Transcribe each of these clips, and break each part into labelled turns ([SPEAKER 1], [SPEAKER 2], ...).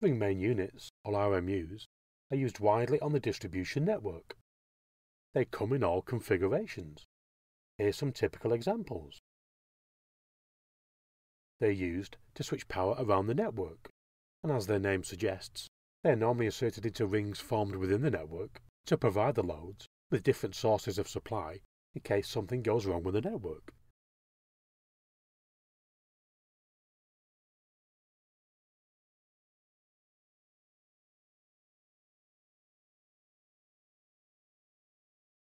[SPEAKER 1] Ring main units, or RMUs, are used widely on the distribution network. They come in all configurations. Here's some typical examples. They're used to switch power around the network, and as their name suggests, they are normally inserted into rings formed within the network to provide the loads with different sources of supply in case something goes wrong with the network.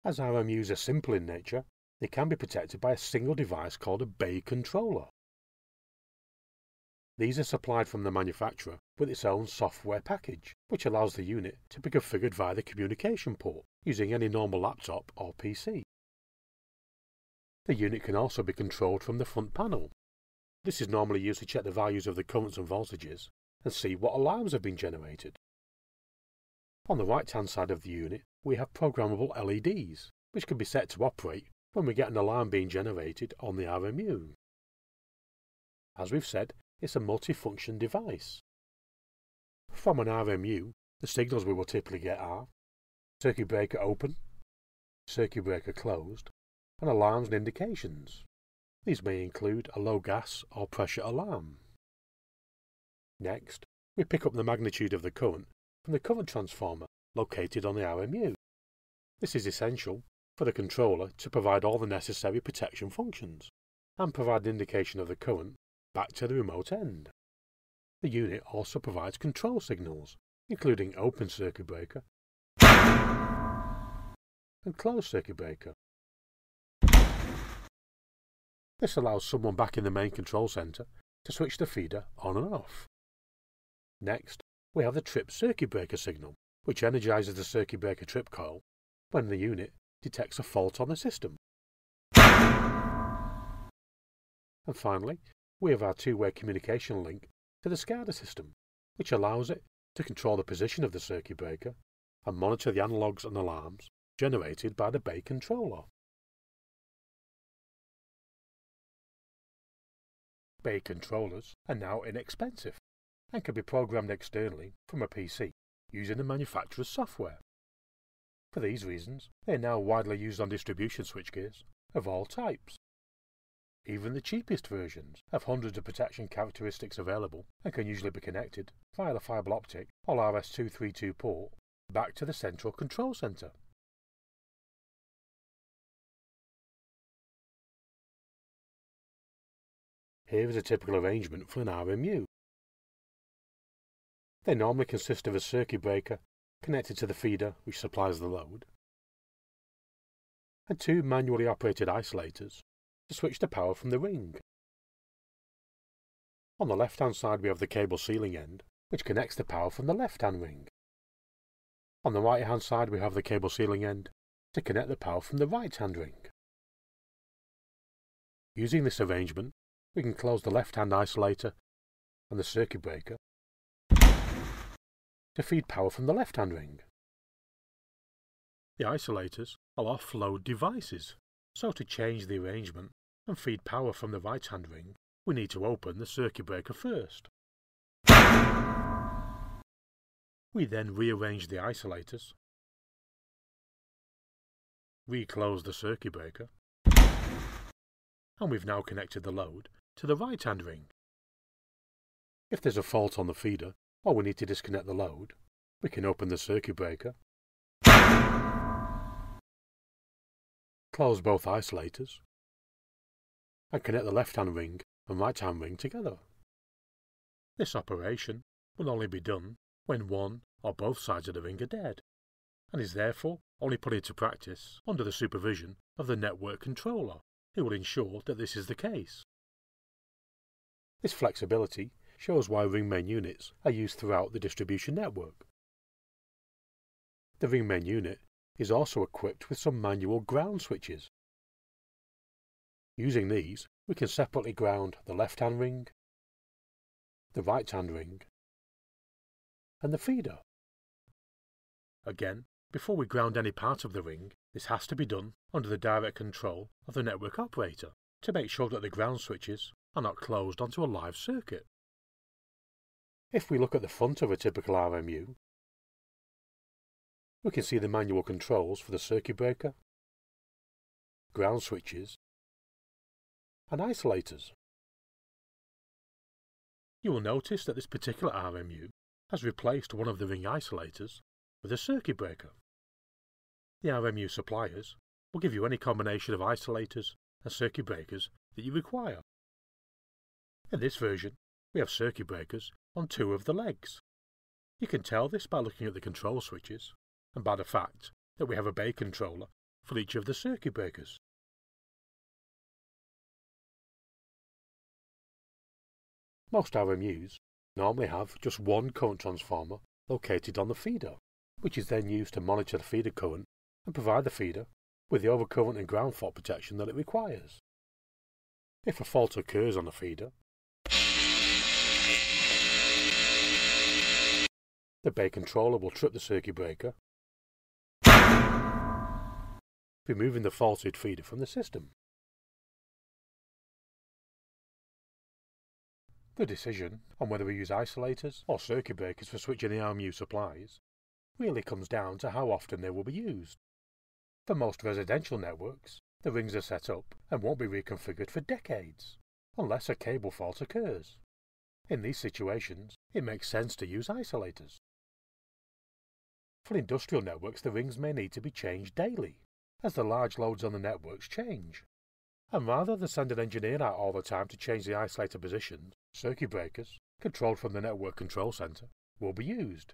[SPEAKER 1] As RMUs are simple in nature, they can be protected by a single device called a Bay controller. These are supplied from the manufacturer with its own software package, which allows the unit to be configured via the communication port using any normal laptop or PC. The unit can also be controlled from the front panel. This is normally used to check the values of the currents and voltages and see what alarms have been generated. On the right hand side of the unit we have programmable LEDs, which can be set to operate when we get an alarm being generated on the RMU. As we've said, it's a multifunction device. From an RMU, the signals we will typically get are circuit breaker open, circuit breaker closed, and alarms and indications. These may include a low gas or pressure alarm. Next, we pick up the magnitude of the current from the current transformer located on the RMU. This is essential for the controller to provide all the necessary protection functions and provide an indication of the current back to the remote end. The unit also provides control signals, including open circuit breaker and closed circuit breaker. This allows someone back in the main control center to switch the feeder on and off. Next, we have the trip circuit breaker signal, which energizes the circuit breaker trip coil when the unit detects a fault on the system. And finally, we have our two-way communication link to the SCADA system, which allows it to control the position of the circuit breaker and monitor the analogues and alarms generated by the Bay controller. Bay controllers are now inexpensive and can be programmed externally from a PC using the manufacturer's software. For these reasons, they are now widely used on distribution switchgears of all types. Even the cheapest versions have hundreds of protection characteristics available and can usually be connected via the fibre optic or RS-232 port back to the central control centre. Here is a typical arrangement for an RMU. They normally consist of a circuit breaker connected to the feeder which supplies the load, and two manually operated isolators to switch the power from the ring. On the left-hand side we have the cable sealing end, which connects the power from the left-hand ring. On the right-hand side we have the cable sealing end to connect the power from the right-hand ring. Using this arrangement, we can close the left-hand isolator and the circuit breaker to feed power from the left-hand ring. The isolators are off-load devices, so to change the arrangement and feed power from the right-hand ring, we need to open the circuit breaker first. We then rearrange the isolators, reclose the circuit breaker, and we've now connected the load to the right-hand ring. If there's a fault on the feeder, or we need to disconnect the load, we can open the circuit breaker, close both isolators, and connect the left-hand ring and right-hand ring together. This operation will only be done when one or both sides of the ring are dead, and is therefore only put into practice under the supervision of the network controller, who will ensure that this is the case. This flexibility shows why ring main units are used throughout the distribution network. The ring main unit is also equipped with some manual ground switches. Using these, we can separately ground the left-hand ring, the right-hand ring, and the feeder. Again, before we ground any part of the ring, this has to be done under the direct control of the network operator to make sure that the ground switches are not closed onto a live circuit. If we look at the front of a typical RMU, we can see the manual controls for the circuit breaker, ground switches, and isolators. You will notice that this particular RMU has replaced one of the ring isolators with a circuit breaker. The RMU suppliers will give you any combination of isolators and circuit breakers that you require. In this version, we have circuit breakers on two of the legs. You can tell this by looking at the control switches and by the fact that we have a bay controller for each of the circuit breakers. Most RMUs normally have just one current transformer located on the feeder, which is then used to monitor the feeder current and provide the feeder with the overcurrent and ground fault protection that it requires. If a fault occurs on the feeder, the bay controller will trip the circuit breaker, removing the faulted feeder from the system. The decision on whether we use isolators or circuit breakers for switching the RMU supplies really comes down to how often they will be used. For most residential networks, the rings are set up and won't be reconfigured for decades, unless a cable fault occurs. In these situations, it makes sense to use isolators. For industrial networks, the rings may need to be changed daily, as the large loads on the networks change. And rather than send an engineer out all the time to change the isolator positions, circuit breakers, controlled from the network control center, will be used.